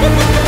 Ha ha ha!